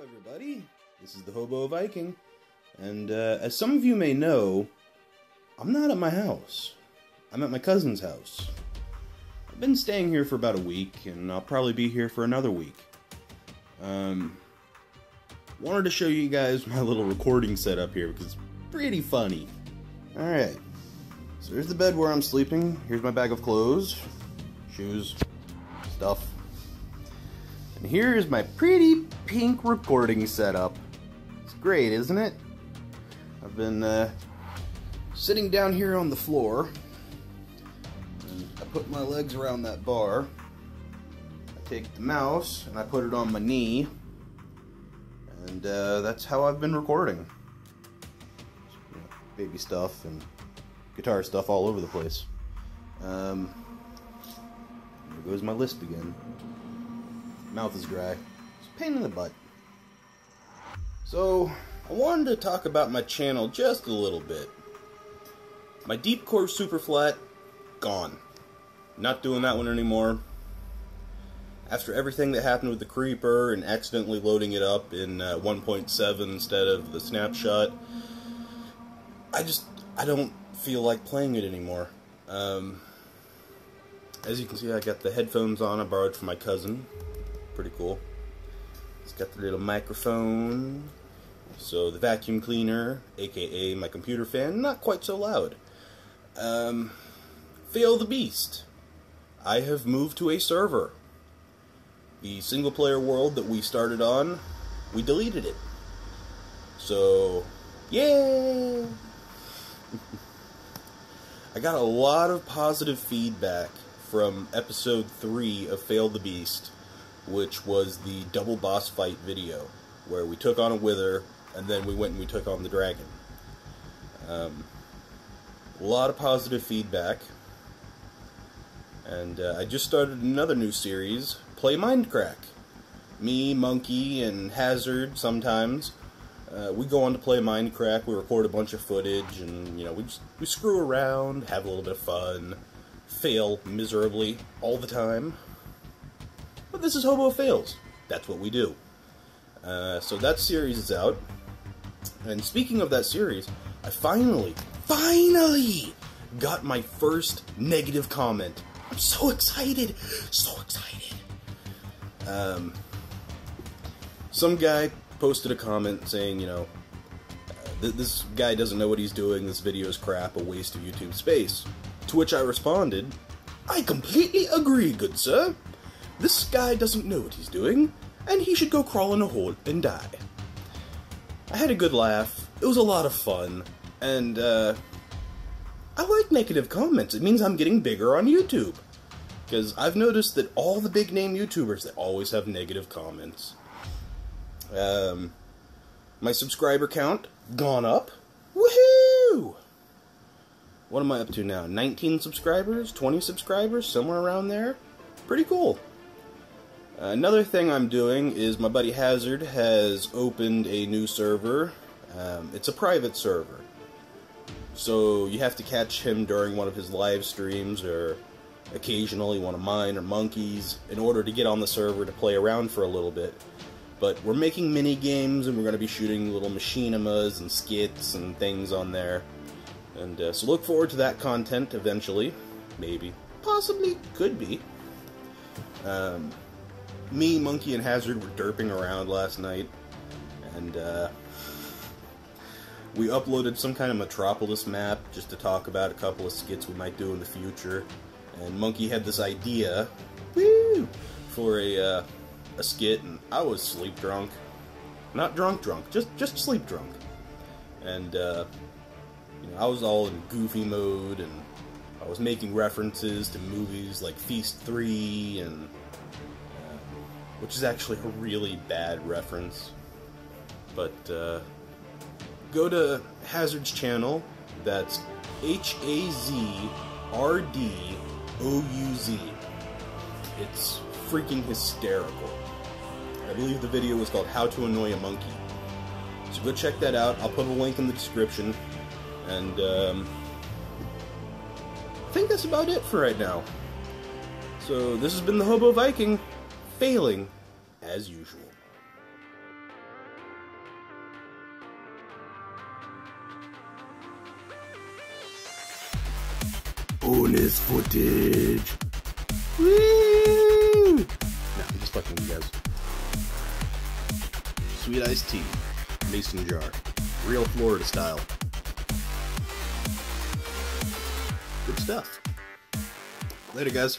everybody. This is the Hobo Viking, and uh, as some of you may know, I'm not at my house. I'm at my cousin's house. I've been staying here for about a week, and I'll probably be here for another week. Um, wanted to show you guys my little recording setup here because it's pretty funny. All right, so here's the bed where I'm sleeping. Here's my bag of clothes, shoes, stuff. And here is my pretty pink recording setup. It's great, isn't it? I've been uh, sitting down here on the floor. I put my legs around that bar. I take the mouse and I put it on my knee. And uh, that's how I've been recording. You know, baby stuff and guitar stuff all over the place. Um, there goes my lisp again. Mouth is dry. It's a pain in the butt. So, I wanted to talk about my channel just a little bit. My Deep Core Super Flat, gone. Not doing that one anymore. After everything that happened with the Creeper and accidentally loading it up in uh, 1.7 instead of the snapshot, I just, I don't feel like playing it anymore. Um, as you can see, I got the headphones on I borrowed from my cousin pretty cool. It's got the little microphone. So the vacuum cleaner, aka my computer fan, not quite so loud. Um, Fail the Beast. I have moved to a server. The single player world that we started on, we deleted it. So, yay! I got a lot of positive feedback from episode 3 of Fail the Beast which was the double boss fight video, where we took on a Wither, and then we went and we took on the Dragon. Um, a lot of positive feedback, and uh, I just started another new series, Play Mindcrack. Me, Monkey, and Hazard sometimes. Uh, we go on to play Mindcrack, we record a bunch of footage, and, you know, we, just, we screw around, have a little bit of fun, fail miserably all the time. But this is Hobo Fails. That's what we do. Uh, so that series is out. And speaking of that series, I finally, finally got my first negative comment. I'm so excited! So excited! Um, some guy posted a comment saying, you know, uh, this guy doesn't know what he's doing, this video is crap, a waste of YouTube space. To which I responded, I completely agree, good sir. This guy doesn't know what he's doing, and he should go crawl in a hole and die. I had a good laugh, it was a lot of fun, and, uh, I like negative comments. It means I'm getting bigger on YouTube. Because I've noticed that all the big name YouTubers, they always have negative comments. Um, my subscriber count, gone up. Woohoo! What am I up to now? 19 subscribers? 20 subscribers? Somewhere around there? Pretty cool. Another thing I'm doing is my buddy Hazard has opened a new server. Um, it's a private server. So you have to catch him during one of his live streams or occasionally one of mine or Monkey's in order to get on the server to play around for a little bit. But we're making mini games and we're going to be shooting little machinimas and skits and things on there. And uh, so look forward to that content eventually. Maybe. Possibly. Could be. Um, me, Monkey, and Hazard were derping around last night, and uh, we uploaded some kind of Metropolis map just to talk about a couple of skits we might do in the future. And Monkey had this idea, woo, for a uh, a skit, and I was sleep drunk, not drunk drunk, just just sleep drunk, and uh, you know I was all in goofy mode, and I was making references to movies like Feast Three and which is actually a really bad reference. But uh, go to Hazard's channel. That's H A Z R D O U Z. It's freaking hysterical. I believe the video was called How to Annoy a Monkey. So go check that out. I'll put a link in the description. And um, I think that's about it for right now. So this has been the Hobo Viking, failing as usual. Bonus footage! Woo! Nah, I'm just fucking you guys. Sweet iced tea, mason jar, real Florida style. Good stuff. Later, guys.